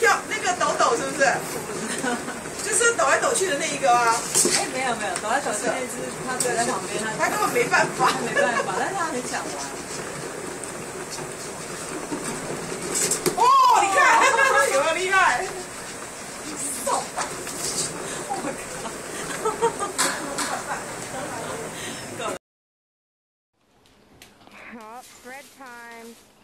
跳那个抖抖是不是？就是抖来抖去的那一个啊。哎，没有没有，抖来抖去就是他哥在旁边，他根本没办法，没办法，但是他很想玩。哦，你看，有没有厉害？stop。我靠！哈哈哈！快快，等一下，搞。